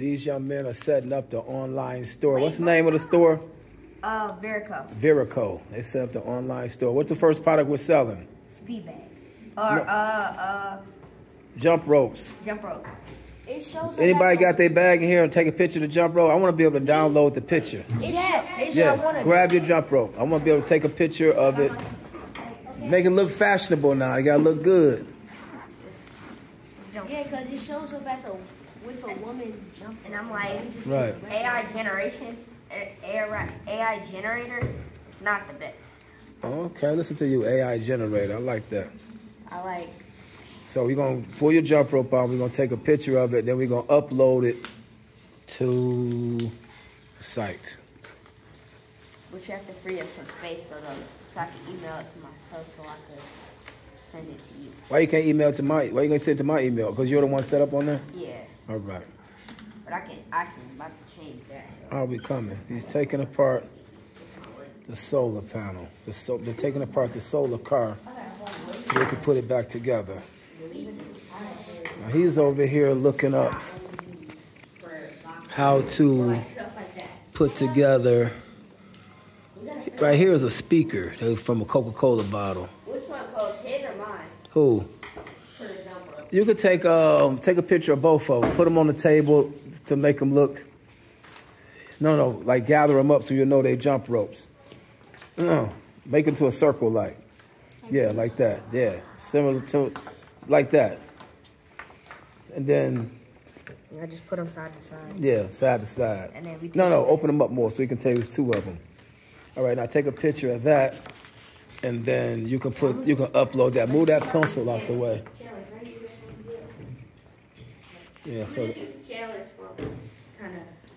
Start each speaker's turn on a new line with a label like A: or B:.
A: These young men are setting up the online store. What's the name of the store?
B: Uh, Verico.
A: Virico. They set up the online store. What's the first product we're selling?
B: Speed bag. Or,
A: No.
B: uh, uh,
A: Jump ropes.
B: jump ropes.
C: It shows.
A: Anybody got their bag in here and take a picture of the jump rope? I want to be able to download the picture.
C: It
B: Yes.
A: Yeah, grab your jump rope. I want to be able to take a picture of it. Make it look fashionable now. You gotta look good.
C: Yeah, because it shows up as a with a woman jumping.
B: And I'm like,
A: Right.
B: AI generation, AI, AI generator, it's not the best.
A: Okay, listen to you, AI generator. I like that.
B: I like,
A: So we're gonna pull your jump rope out. We're gonna take a picture of it. Then we're gonna upload it to the site.
B: but you have to free up some space so, the, so I can email it to myself so I can send it to you.
A: Why you can't email to my? Why you gonna send it to my email? Because you're the one set up on there.
B: Yeah,
A: All right.
B: but I can, I can, about to change that.
A: I'll be coming. He's taking apart the solar panel. The so, they're taking apart the solar car so they can put it back together. Now he's over here looking up how to
B: Stuff like that.
A: put together. Right here is a speaker from a Coca-Cola bottle.
B: Which one, Coach? His or mine?
A: Who?
B: For the jump rope.
A: You could take um take a picture of both of them, put them on the table to make them look. No, no, like gather them up so you know they jump ropes. No, make it to a circle, like yeah, like that. Yeah, similar to like that. And then
B: I just put them side to side.
A: yeah, side to side.
B: And then we
A: No, no, open them up more so you can tell there's two of them. All right, now take a picture of that, and then you can put you can upload that. Move that pencil out the way. Yeah, so.
B: I'm kind of.